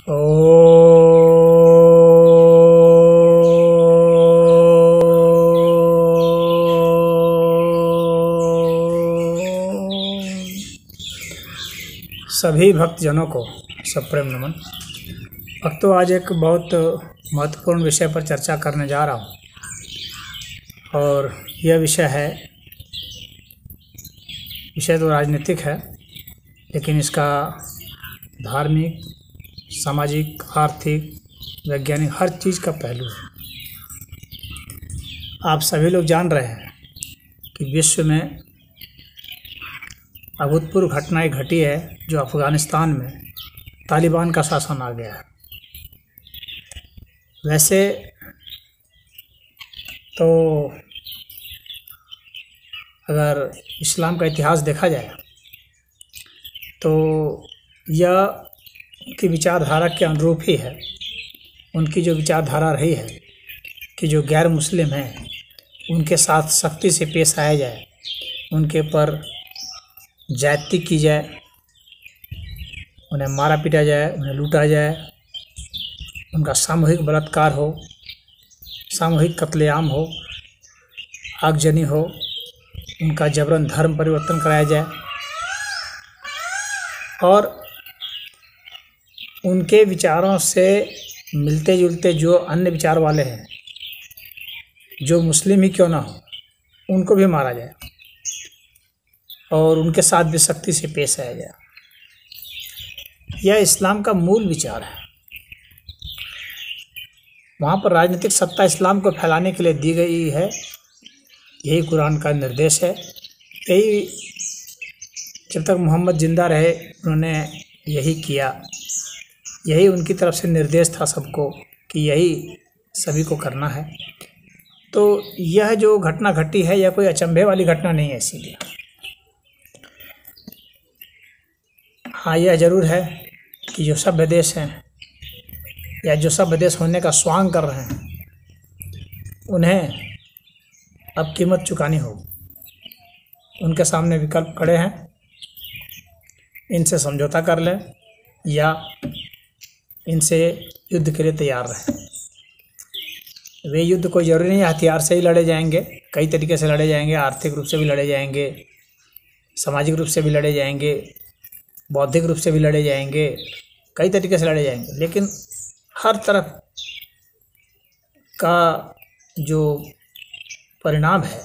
सभी भक्तजनों को सप्रेम नमन। भक्तों आज एक बहुत महत्वपूर्ण विषय पर चर्चा करने जा रहा हूँ। और यह विषय है, विषय तो राजनीतिक है, लेकिन इसका धार्मिक सामाजिक, आर्थिक, वैज्ञानिक, हर चीज़ का पहलू है। आप सभी लोग जान रहे हैं कि विश्व में अभूतपूर्व घटनाएँ घटी है जो अफ़गानिस्तान में तालिबान का शासन आ गया है। वैसे तो अगर इस्लाम का इतिहास देखा जाए तो यह की विचारधारा के अनुरूप ही है। उनकी जो विचारधारा रही है कि जो गैर मुस्लिम हैं, उनके साथ सख्ती से पेश आया जाए, उनके पर जाति की जाए, उन्हें मारा पीटा जाए, उन्हें लूटा जाए, उनका सामूहिक बलात्कार हो, सामूहिक कत्लेआम हो, आगजनी हो, उनका जबरन धर्म परिवर्तन कराया जाए। और उनके विचारों से मिलते जुलते जो अन्य विचार वाले हैं, जो मुस्लिम ही क्यों ना हो, उनको भी मारा जाए और उनके साथ भी सख्ती से पेश आया जाए। यह इस्लाम का मूल विचार है। वहाँ पर राजनीतिक सत्ता इस्लाम को फैलाने के लिए दी गई है। यही कुरान का निर्देश है। यही जब तक मोहम्मद ज़िंदा रहे, उन्होंने यही किया। यही उनकी तरफ़ से निर्देश था सबको कि यही सभी को करना है। तो यह जो घटना घटी है, यह कोई अचंभे वाली घटना नहीं है इसीलिए। हाँ यह ज़रूर है कि जो सभ्य देश हैं या जो सभ्य देश होने का स्वांग कर रहे हैं, उन्हें अब कीमत चुकानी होगी। उनके सामने विकल्प खड़े हैं। इनसे समझौता कर लें या इनसे युद्ध के लिए तैयार रहें। वे युद्ध कोई ज़रूरी नहीं, हथियार से ही लड़े जाएँगे, कई तरीके से लड़े जाएँगे, आर्थिक रूप से भी लड़े जाएँगे, सामाजिक रूप से भी लड़े जाएँगे, बौद्धिक रूप से भी लड़े जाएँगे, कई तरीके से लड़े जाएँगे। लेकिन हर तरफ़ का जो परिणाम है,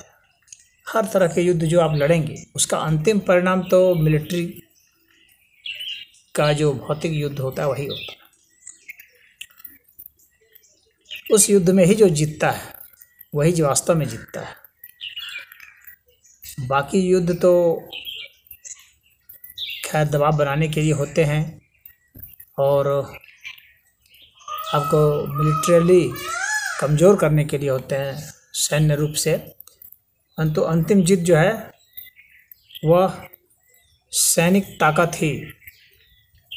हर तरह के युद्ध जो आप लड़ेंगे, उसका अंतिम परिणाम तो मिलिट्री का जो भौतिक युद्ध होता है, वही होता है। उस युद्ध में ही जो जीतता है, वही जो वास्तव में जीतता है। बाकी युद्ध तो खैर दबाव बनाने के लिए होते हैं और आपको मिलिट्रली कमज़ोर करने के लिए होते हैं सैन्य रूप से। परंतु अंतिम जीत जो है, वह सैनिक ताकत ही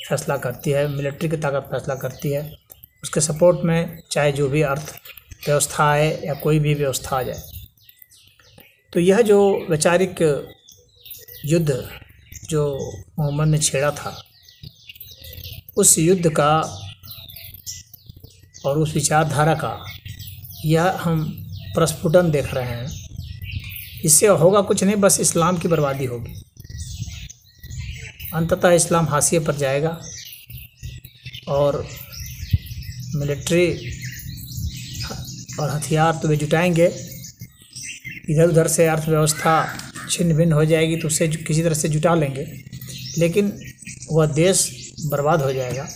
फैसला करती है मिलिट्री की ताकत फैसला करती है। उसके सपोर्ट में चाहे जो भी अर्थ व्यवस्था आए या कोई भी व्यवस्था आ जाए। तो यह जो वैचारिक युद्ध जो मोहम्मद ने छेड़ा था, उस युद्ध का और उस विचारधारा का यह हम प्रस्फुटन देख रहे हैं। इससे होगा कुछ नहीं, बस इस्लाम की बर्बादी होगी। अंततः इस्लाम हाशिए पर जाएगा और मिलिट्री और हथियार तो वे जुटाएँगे। इधर उधर से अर्थव्यवस्था छिन्न भिन्न हो जाएगी तो उससे किसी तरह से जुटा लेंगे। लेकिन वह देश बर्बाद हो जाएगा।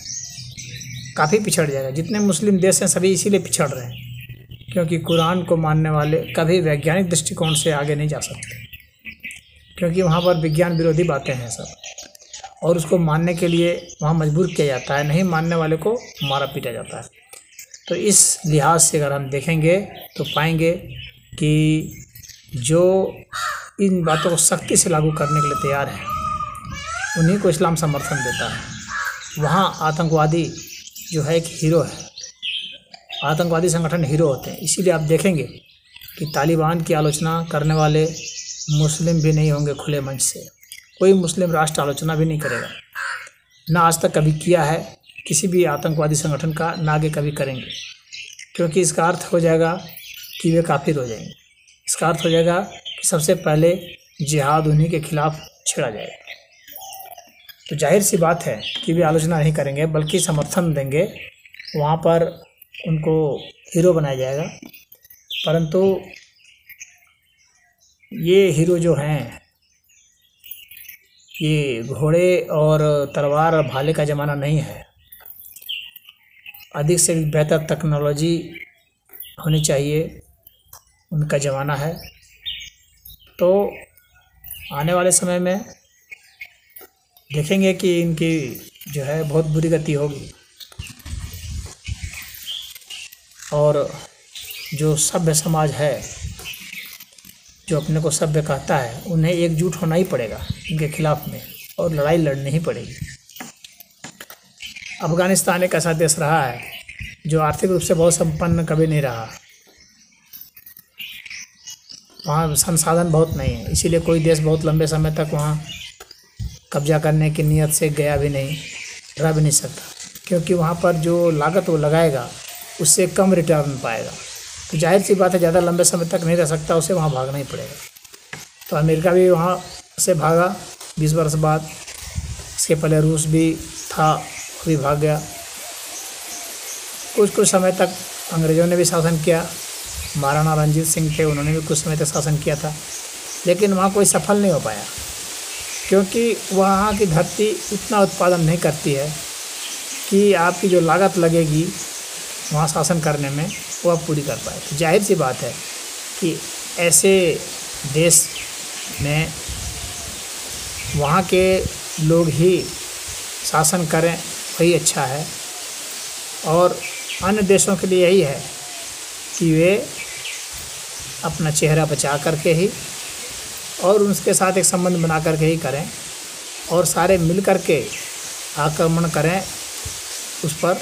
काफ़ी पिछड़ जाएगा। जितने मुस्लिम देश हैं, सभी इसीलिए पिछड़ रहे हैं, क्योंकि कुरान को मानने वाले कभी वैज्ञानिक दृष्टिकोण से आगे नहीं जा सकते, क्योंकि वहाँ पर विज्ञान विरोधी बातें हैं सब। और उसको मानने के लिए वहाँ मजबूर किया जाता है, नहीं मानने वाले को मारा पीटा जाता है। तो इस लिहाज से अगर हम देखेंगे तो पाएँगे कि जो इन बातों को सख्ती से लागू करने के लिए तैयार है, उन्हीं को इस्लाम समर्थन देता है। वहाँ आतंकवादी जो है एक हीरो है। आतंकवादी संगठन हीरो होते हैं। इसीलिए आप देखेंगे कि तालिबान की आलोचना करने वाले मुस्लिम भी नहीं होंगे खुले मंच से। कोई मुस्लिम राष्ट्र आलोचना भी नहीं करेगा। ना आज तक कभी किया है किसी भी आतंकवादी संगठन का, ना आगे कभी करेंगे। क्योंकि इसका अर्थ हो जाएगा कि वे काफिर हो जाएँगे। इसका अर्थ हो जाएगा कि सबसे पहले जिहाद उन्हीं के खिलाफ छेड़ा जाएगा। तो ज़ाहिर सी बात है कि वे आलोचना नहीं करेंगे, बल्कि समर्थन देंगे। वहाँ पर उनको हीरो बनाया जाएगा। परंतु ये हीरो जो हैं ये घोड़े और तलवार भाले का ज़माना नहीं है। अधिक से अधिक बेहतर टेक्नोलॉजी होनी चाहिए, उनका ज़माना है। तो आने वाले समय में देखेंगे कि इनकी जो है बहुत बुरी गति होगी। और जो सभ्य समाज है जो अपने को सभ्य कहता है, उन्हें एकजुट होना ही पड़ेगा इनके खिलाफ में और लड़ाई लड़नी ही पड़ेगी। अफ़गानिस्तान एक ऐसा देश रहा है, जो आर्थिक रूप से बहुत संपन्न कभी नहीं रहा। वहाँ संसाधन बहुत नहीं है, इसीलिए कोई देश बहुत लंबे समय तक वहाँ कब्जा करने की नीयत से गया भी नहीं, रह भी नहीं सकता, क्योंकि वहाँ पर जो लागत वो लगाएगा, उससे कम रिटर्न पाएगा। तो ज़ाहिर सी बात है, ज़्यादा लंबे समय तक नहीं रह सकता, उसे वहाँ भागना ही पड़ेगा। तो अमेरिका भी वहाँ से भागा, बीस वर्ष बाद। इसके पहले रूस भी था भी भाग गया। कुछ कुछ समय तक अंग्रेज़ों ने भी शासन किया। महाराणा रंजीत सिंह थे, उन्होंने भी कुछ समय तक शासन किया था। लेकिन वहाँ कोई सफल नहीं हो पाया, क्योंकि वहाँ की धरती इतना उत्पादन नहीं करती है कि आपकी जो लागत लगेगी वहाँ शासन करने में वो आप पूरी कर पाए। तो ज़ाहिर सी बात है कि ऐसे देश में वहाँ के लोग ही शासन करें, वही अच्छा है। और अन्य देशों के लिए यही है कि वे अपना चेहरा बचा करके ही और उसके साथ एक संबंध बना करके ही करें और सारे मिल कर के आक्रमण करें, उस पर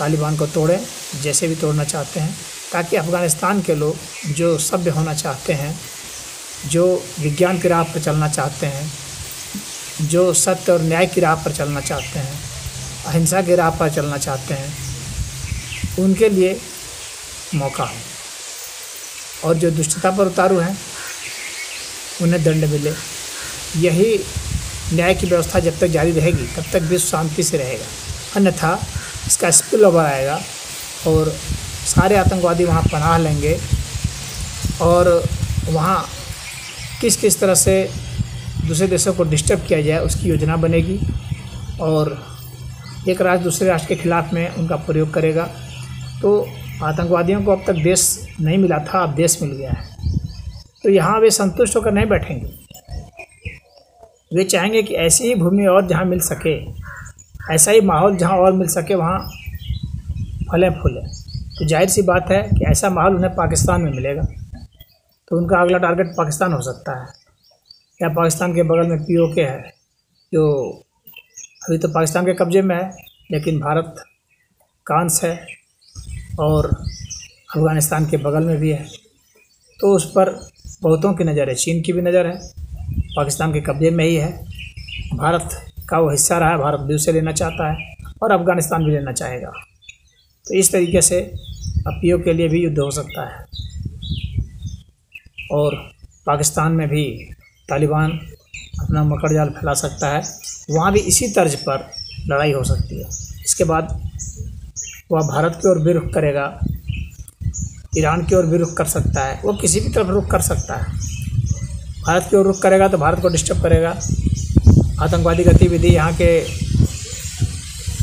तालिबान को तोड़ें, जैसे भी तोड़ना चाहते हैं, ताकि अफ़गानिस्तान के लोग जो सभ्य होना चाहते हैं, जो विज्ञान की राह पर चलना चाहते हैं, जो सत्य और न्याय की राह पर चलना चाहते हैं, अहिंसा की राह पर चलना चाहते हैं, उनके लिए मौका है। और जो दुष्टता पर उतारू हैं, उन्हें दंड मिले। यही न्याय की व्यवस्था जब तक जारी रहेगी, तब तक विश्व शांति से रहेगा। अन्यथा इसका स्पिल ओवर आएगा और सारे आतंकवादी वहाँ पनाह लेंगे और वहाँ किस किस तरह से दूसरे देशों को डिस्टर्ब किया जाए उसकी योजना बनेगी और एक राष्ट्र दूसरे राष्ट्र के खिलाफ में उनका प्रयोग करेगा। तो आतंकवादियों को अब तक देश नहीं मिला था, अब देश मिल गया है। तो यहाँ वे संतुष्ट होकर नहीं बैठेंगे। वे चाहेंगे कि ऐसी ही भूमि और जहाँ मिल सके ऐसा ही माहौल जहाँ और मिल सके, वहाँ फलें फूलें तो ज़ाहिर सी बात है कि ऐसा माहौल उन्हें पाकिस्तान में मिलेगा। तो उनका अगला टारगेट पाकिस्तान हो सकता है। या पाकिस्तान के बगल में पीओके है, जो अभी तो पाकिस्तान के कब्ज़े में है, लेकिन भारत कांस है और अफ़गानिस्तान के बगल में भी है। तो उस पर बहुतों की नज़र है, चीन की भी नज़र है, पाकिस्तान के कब्ज़े में ही है। भारत का वो हिस्सा रहा है, भारत भी उसे लेना चाहता है और अफ़गानिस्तान भी लेना चाहेगा। तो इस तरीके से अब के लिए भी युद्ध हो सकता है। और पाकिस्तान में भी तालिबान अपना मकर जाल फैला सकता है। वहाँ भी इसी तर्ज पर लड़ाई हो सकती है। इसके बाद वह भारत की ओर भी रुख करेगा, ईरान की ओर भी रुख कर सकता है, वो किसी भी तरफ़ रुख कर सकता है। भारत की ओर रुख करेगा तो भारत को डिस्टर्ब करेगा। आतंकवादी गतिविधि यहाँ के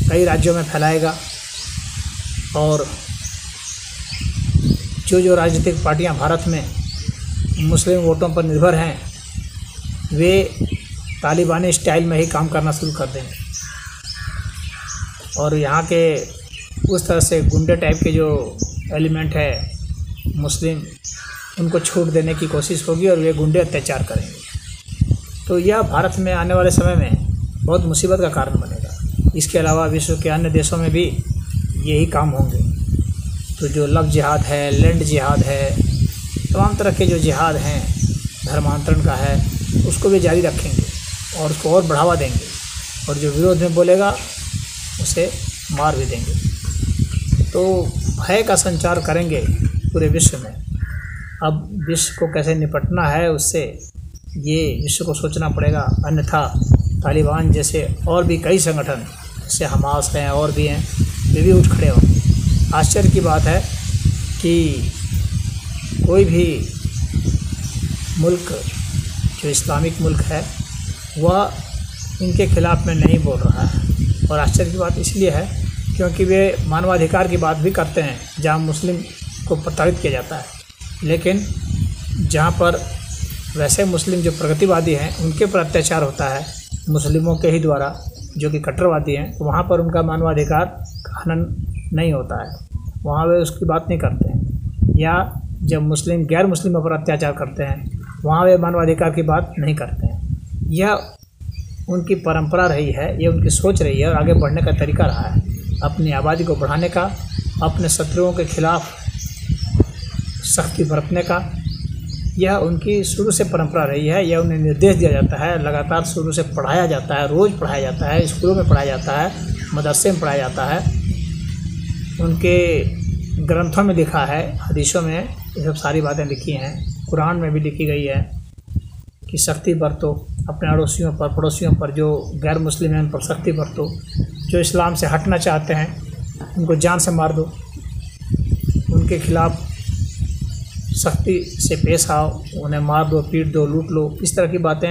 कई राज्यों में फैलाएगा और जो जो राजनीतिक पार्टियाँ भारत में मुस्लिम वोटों पर निर्भर हैं, वे तालिबानी स्टाइल में ही काम करना शुरू कर देंगे। और यहाँ के उस तरह से गुंडे टाइप के जो एलिमेंट है, मुस्लिम, उनको छूट देने की कोशिश होगी और वे गुंडे अत्याचार करेंगे। तो यह भारत में आने वाले समय में बहुत मुसीबत का कारण बनेगा। इसके अलावा विश्व के अन्य देशों में भी यही काम होंगे। तो जो लव जिहाद है, लैंड जिहाद है, तमाम तरह के जो जिहाद हैं, धर्मांतरण का है, उसको भी जारी रखेंगे और उसको और बढ़ावा देंगे और जो विरोध में बोलेगा, उसे मार भी देंगे। तो भय का संचार करेंगे पूरे विश्व में। अब विश्व को कैसे निपटना है, उससे ये विश्व को सोचना पड़ेगा। अन्यथा तालिबान जैसे और भी कई संगठन जैसे हमास हैं, और भी हैं, वे भी उठ खड़े होंगे आश्चर्य की बात है कि कोई भी मुल्क, जो इस्लामिक मुल्क है, वह इनके खिलाफ़ में नहीं बोल रहा है। और आश्चर्य की बात इसलिए है क्योंकि वे मानवाधिकार की बात भी करते हैं, जहाँ मुस्लिम को प्रताड़ित किया जाता है। लेकिन जहाँ पर वैसे मुस्लिम जो प्रगतिवादी हैं, उनके पर अत्याचार होता है, मुस्लिमों के ही द्वारा, जो कि कट्टरवादी हैं, वहाँ पर उनका मानवाधिकार हनन नहीं होता है। वहाँ वे उसकी बात नहीं करते। हैं या जब मुस्लिम, गैर मुस्लिमों पर अत्याचार करते हैं, वहाँ वे मानवाधिकार की बात नहीं करते हैं। यह उनकी परंपरा रही है ये उनकी सोच रही है और आगे बढ़ने का तरीका रहा है। अपनी आबादी को बढ़ाने का, अपने शत्रुओं के खिलाफ सख्ती बरतने का यह उनकी शुरू से परंपरा रही है यह उन्हें निर्देश दिया जाता है, लगातार शुरू से पढ़ाया जाता है, रोज़ पढ़ाया जाता है, स्कूलों में पढ़ाया जाता है, मदरसे में पढ़ाया जाता है। उनके ग्रंथों में लिखा है, हदीसों में ये सब सारी बातें लिखी हैं, कुरान में भी लिखी गई है कि सख्ती बरतो, अपने अड़ोसियों पर, पड़ोसियों पर जो गैर मुस्लिम हैं, उन पर सख्ती बरतो। जो इस्लाम से हटना चाहते हैं, उनको जान से मार दो। उनके खिलाफ़ सख्ती से पेश आओ, उन्हें मार दो, पीट दो, लूट लो, इस तरह की बातें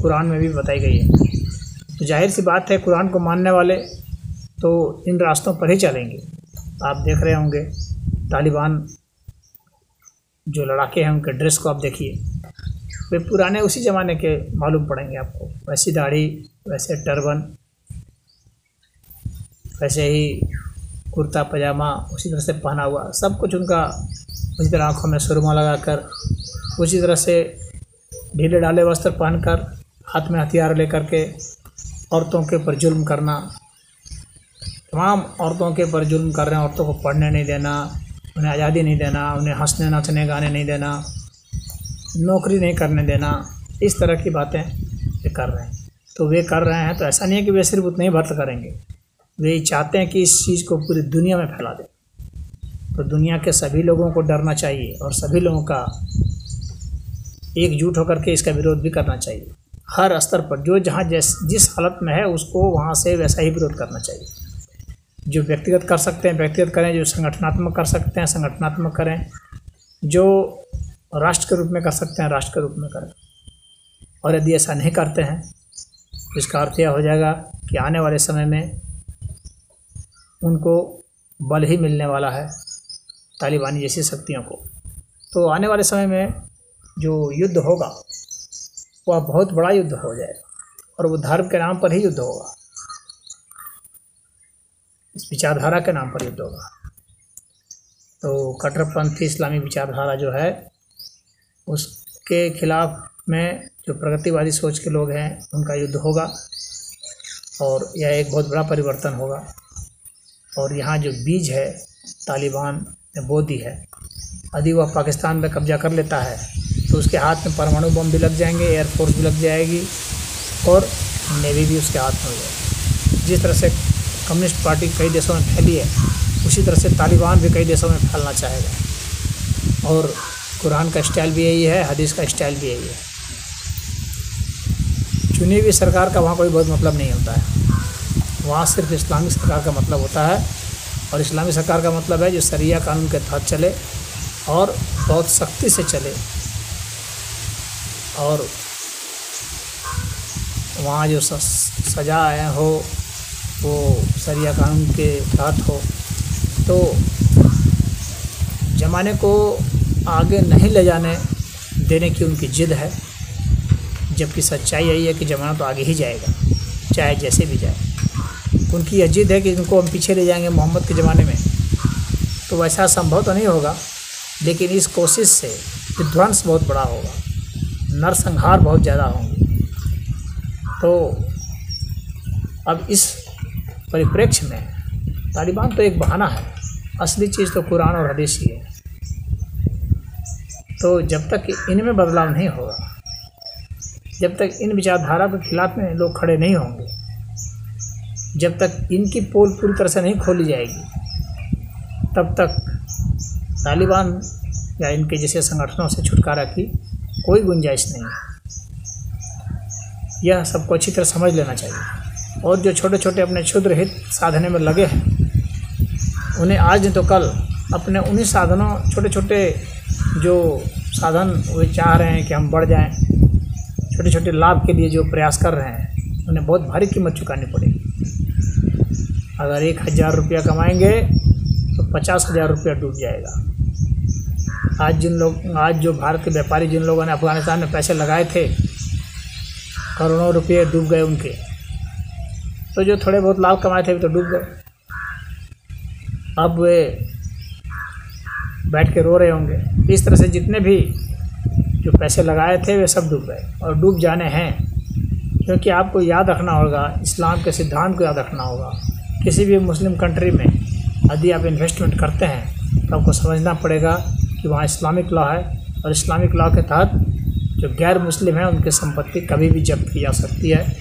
कुरान में भी बताई गई है। तो ज़ाहिर सी बात है, कुरान को मानने वाले तो इन रास्तों पर ही चलेंगे। आप देख रहे होंगे, तालिबान जो लड़ाके हैं, उनके ड्रेस को आप देखिए। वे पुराने उसी ज़माने के मालूम पड़ेंगे आपको। वैसी दाढ़ी, वैसे टर्बन, वैसे ही कुर्ता पजामा उसी तरह से पहना हुआ, सब कुछ उनका उसी तरह आँखों में सुरमा लगाकर, उसी तरह से ढीले ढाले वस्त्र पहनकर, हाथ में हथियार लेकर के औरतों के ऊपर जुल्म करना। तमाम औरतों के ऊपर जुल्म कर रहे हैं, औरतों को पढ़ने नहीं देना, उन्हें आज़ादी नहीं देना, उन्हें हंसने नाचने गाने नहीं देना, नौकरी नहीं करने देना। इस तरह की बातें वे कर रहे हैं। तो वे कर रहे हैं तो ऐसा नहीं है कि वे सिर्फ़ उतने ही भर्त करेंगे। वे चाहते हैं कि इस चीज़ को पूरी दुनिया में फैला दें। तो दुनिया के सभी लोगों को डरना चाहिए और सभी लोगों का एकजुट होकर के इसका विरोध भी करना चाहिए। हर स्तर पर, जो जहाँ जैस, जिस हालत में है, उसको वहाँ से वैसा ही विरोध करना चाहिए। जो व्यक्तिगत कर सकते हैं, व्यक्तिगत करें, जो संगठनात्मक कर सकते हैं, संगठनात्मक करें। जो राष्ट्र के रूप में कर सकते हैं, राष्ट्र के रूप में करें। और यदि ऐसा नहीं करते हैं तो इसका अर्थ यह हो जाएगा कि आने वाले समय में उनको बल ही मिलने वाला है। तालिबानी जैसी शक्तियों को। तो आने वाले समय में जो युद्ध होगा, वह बहुत बड़ा युद्ध हो जाएगा और वो धर्म के नाम पर ही युद्ध होगा। इस विचारधारा के नाम पर युद्ध होगा। तो कट्टरपंथी इस्लामी विचारधारा जो है, उसके खिलाफ में जो प्रगतिवादी सोच के लोग हैं, उनका युद्ध होगा और यह एक बहुत बड़ा परिवर्तन होगा। और यहाँ जो बीज है, तालिबान ने बो दी है। यदि वह पाकिस्तान में कब्जा कर लेता है तो उसके हाथ में परमाणु बम भी लग जाएँगे एयरफोर्स भी लग जाएगी और नेवी भी उसके हाथ में हो जाएगी। जिस तरह से कम्युनिस्ट पार्टी कई देशों में फैली है, उसी तरह से तालिबान भी कई देशों में फैलना चाहेगा। और कुरान का स्टाइल भी यही है, हदीस का स्टाइल भी यही है। चुनी हुई सरकार का वहाँ कोई बहुत मतलब नहीं होता है। वहाँ सिर्फ़ इस्लामिक सरकार का मतलब होता है और इस्लामी सरकार का मतलब है जो सरिया कानून के तहत चले और बहुत सख्ती से चले। और वहाँ जो सजा हो वो सरिया कानून के तहत हो तो ज़माने को आगे नहीं ले जाने देने की उनकी ज़िद है, जबकि सच्चाई यही है कि ज़माना तो आगे ही जाएगा, चाहे जैसे भी जाए। उनकी यह जिद है कि इनको हम पीछे ले जाएँगे मोहम्मद के ज़माने में। तो वैसा संभव तो नहीं होगा, लेकिन इस कोशिश से विध्वंस बहुत बड़ा होगा, नरसंहार बहुत ज़्यादा होंगे। तो अब इस परिप्रेक्ष्य में तालिबान तो एक बहाना है, असली चीज़ तो कुरान और हदीस ही है। तो जब तक इनमें बदलाव नहीं होगा, जब तक इन विचारधारा के खिलाफ में लोग खड़े नहीं होंगे जब तक इनकी पोल पूरी तरह से नहीं खोली जाएगी, तब तक तालिबान या इनके जैसे संगठनों से छुटकारा की कोई गुंजाइश नहीं है। यह सबको अच्छी तरह समझ लेना चाहिए। और जो छोटे छोटे अपने क्षुद्र हित साधने में लगे हैं, उन्हें आज नहीं तो कल अपने उन्हीं साधनों छोटे छोटे जो साधन वे चाह रहे हैं कि हम बढ़ जाएँ छोटे छोटे लाभ के लिए जो प्रयास कर रहे हैं उन्हें बहुत भारी कीमत चुकानी पड़ेगी। अगर एक हज़ार रुपया कमाएँगे तो पचास हज़ार रुपया डूब जाएगा। आज जिन लोग, आज जो भारत के व्यापारी जिन लोगों ने अफ़गानिस्तान में पैसे लगाए थे, करोड़ों रुपये डूब गए उनके। तो जो थोड़े बहुत लाभ कमाए थे तो डूब गए। अब वे बैठ के रो रहे होंगे। इस तरह से जितने भी जो पैसे लगाए थे, वे सब डूब गए और डूब जाने हैं। क्योंकि आपको याद रखना होगा, इस्लाम के सिद्धांत को याद रखना होगा। किसी भी मुस्लिम कंट्री में यदि आप इन्वेस्टमेंट करते हैं तो आपको समझना पड़ेगा कि वहाँ इस्लामिक लॉ है और इस्लामिक लॉ के तहत जो गैर मुस्लिम हैं, उनकी संपत्ति कभी भी जब्त की जा सकती है।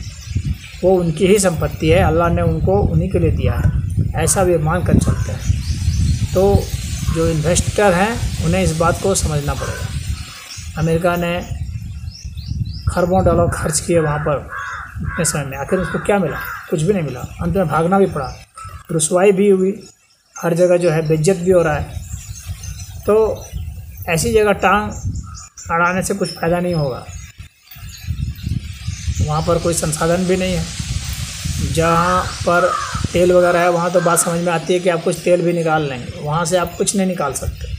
वो उनकी ही संपत्ति है, अल्लाह ने उनको उन्हीं के लिए दिया है। ऐसा भी मान कर चलते हैं। तो जो इन्वेस्टर हैं, उन्हें इस बात को समझना पड़ेगा। अमेरिका ने खरबों डॉलर खर्च किए वहाँ पर। इतने समय में आखिर उसको क्या मिला? कुछ भी नहीं मिला। अंत में भागना भी पड़ा। रसवाई भी हुई। हर जगह जो है बेज्जत भी हो रहा है। तो ऐसी जगह टांग अड़ाने से कुछ फ़ायदा नहीं होगा। वहाँ पर कोई संसाधन भी नहीं है। जहाँ पर तेल वगैरह है, वहाँ तो बात समझ में आती है कि आप कुछ तेल भी निकाल लेंगे। वहाँ से आप कुछ नहीं निकाल सकते।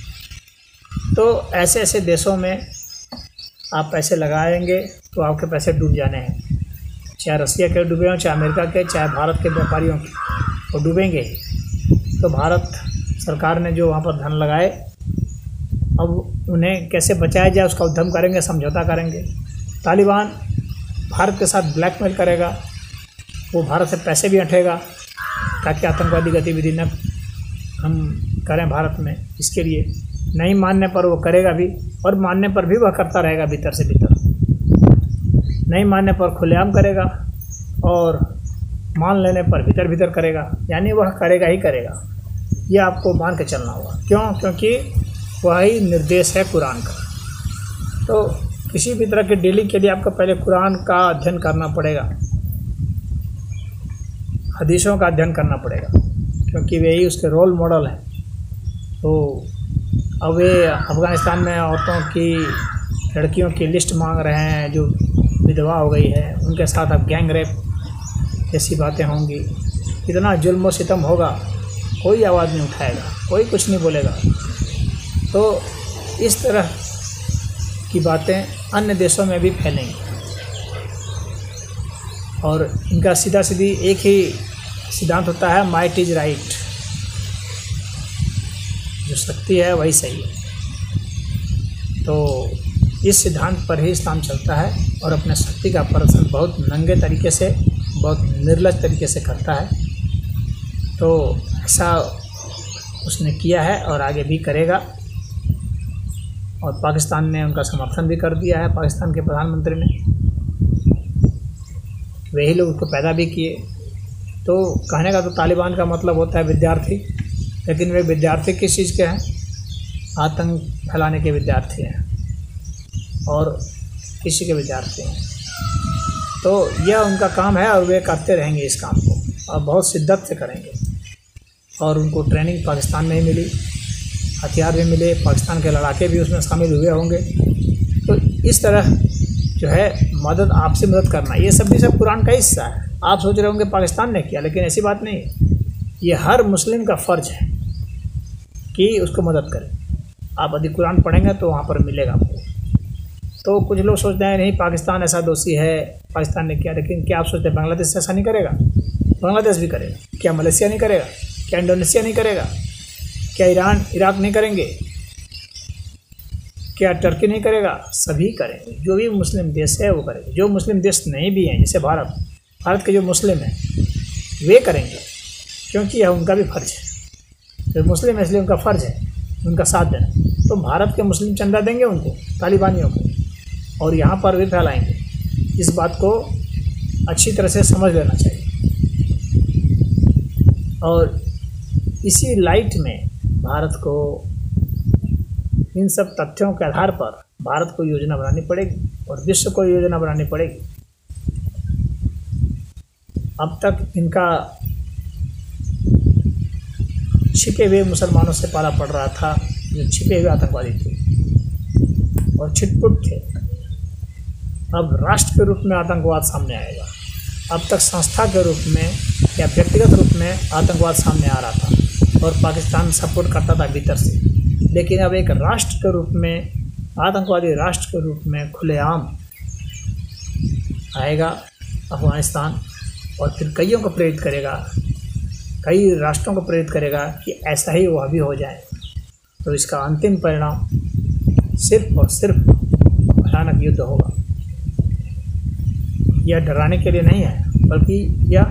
तो ऐसे ऐसे देशों में आप पैसे लगाएँगे तो आपके पैसे डूब जाने हैं। चाहे रसिया के डूबे हों, चाहे अमेरिका के, चाहे भारत के व्यापारियों के, वो डूबेंगे। तो भारत सरकार ने जो वहाँ पर धन लगाए, अब उन्हें कैसे बचाया जाए, उसका उद्यम करेंगे, समझौता करेंगे। तालिबान भारत के साथ ब्लैकमेल करेगा, वो भारत से पैसे भी हटेगा, ताकि आतंकवादी गतिविधि न हम करें भारत में। इसके लिए नहीं मानने पर वो करेगा भी, और मानने पर भी वह करता रहेगा भीतर से भीतर। नहीं मानने पर खुलेआम करेगा और मान लेने पर भीतर भीतर करेगा। यानी वह करेगा ही करेगा। ये आपको मान के चलना होगा। क्यों? क्योंकि वही निर्देश है कुरान का। तो किसी भी तरह के डीलिंग के लिए आपको पहले कुरान का अध्ययन करना पड़ेगा। हदीसों का अध्ययन करना पड़ेगा। क्योंकि वे ही उसके रोल मॉडल हैं। तो अब वे अफ़गानिस्तान में औरतों की, लड़कियों की लिस्ट मांग रहे हैं जो विधवा हो गई है, उनके साथ अब गैंग रेप जैसी बातें होंगी। इतना जुल्म सितम होगा, कोई आवाज़ नहीं उठाएगा, कोई कुछ नहीं बोलेगा। तो इस तरह की बातें अन्य देशों में भी फैलेंगी। और इनका सीधा सीधी एक ही सिद्धांत होता है माइट इज़ राइट जो शक्ति है, वही सही है। तो इस सिद्धांत पर ही इस्लाम चलता है और अपने शक्ति का प्रदर्शन बहुत नंगे तरीके से, बहुत निर्लज तरीके से करता है। तो ऐसा उसने किया है और आगे भी करेगा। और पाकिस्तान ने उनका समर्थन भी कर दिया है, पाकिस्तान के प्रधानमंत्री ने। वही लोग उसको पैदा भी किए। तो कहने का तो तालिबान का मतलब होता है विद्यार्थी, लेकिन वे विद्यार्थी किस चीज़ के हैं? आतंक फैलाने के विद्यार्थी हैं। और किसी के विद्यार्थी हैं। तो यह उनका काम है और वे करते रहेंगे इस काम को। और बहुत शिद्दत से करेंगे। और उनको ट्रेनिंग पाकिस्तान में ही मिली। हथियार भी मिले। पाकिस्तान के लड़ाके भी उसमें शामिल हुए होंगे। तो इस तरह जो है मदद, आपसे मदद करना, ये सब भी सब कुरान का हिस्सा है। आप सोच रहे होंगे पाकिस्तान ने किया, लेकिन ऐसी बात नहीं ये हर मुस्लिम का फ़र्ज़ है कि उसको मदद करें। आप यदि कुरान पढ़ेंगे तो वहाँ पर मिलेगा आपको। तो कुछ लोग सोचते हैं, नहीं, पाकिस्तान ऐसा दोषी है, पाकिस्तान ने किया, लेकिन क्या आप सोचते हैं, बांग्लादेश ऐसा नहीं करेगा? बांग्लादेश भी करेगा। क्या मलेशिया नहीं करेगा? क्या इंडोनेशिया नहीं करेगा? क्या ईरान, इराक नहीं करेंगे? क्या टर्की नहीं करेगा? सभी करेंगे। जो भी मुस्लिम देश है, वो करेंगे। जो मुस्लिम देश नहीं भी हैं, जैसे भारत भारत के जो मुस्लिम हैं, वे करेंगे, क्योंकि यह उनका भी फ़र्ज़ है। जो मुस्लिम है, इसलिए उनका फ़र्ज़ है, उनका साथ देना। तो भारत के मुस्लिम चंदा देंगे उनको, तालिबानियों को। और यहाँ पर भी फैलाएँगे। इस बात को अच्छी तरह से समझ लेना चाहिए। और इसी लाइट में भारत को इन सब तथ्यों के आधार पर भारत को योजना बनानी पड़ेगी और विश्व को योजना बनानी पड़ेगी। अब तक इनका छिपे हुए मुसलमानों से पाला पड़ रहा था, जो छिपे हुए आतंकवादी थे और छिटपुट थे। अब राष्ट्र के रूप में आतंकवाद सामने आएगा। अब तक संस्था के रूप में या व्यक्तिगत रूप में आतंकवाद सामने आ रहा था और पाकिस्तान सपोर्ट करता था भीतर से। लेकिन अब एक राष्ट्र के रूप में, आतंकवादी राष्ट्र के रूप में खुलेआम आएगा अफ़गानिस्तान और फिर कईयों को प्रेरित करेगा, कई राष्ट्रों को प्रेरित करेगा कि ऐसा ही वह भी हो जाए। तो इसका अंतिम परिणाम सिर्फ़ और सिर्फ़ भयानक युद्ध होगा। यह डराने के लिए नहीं है, बल्कि यह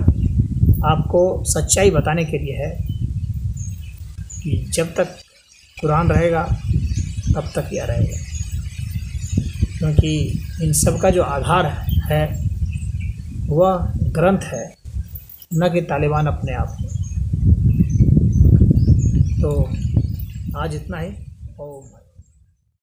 आपको सच्चाई बताने के लिए है कि जब तक कुरान रहेगा, तब तक यह रहेगा। क्योंकि इन सब का जो आधार है, वह ग्रंथ है, न कि तालिबान अपने आप में। तो आज इतना ही, ओम।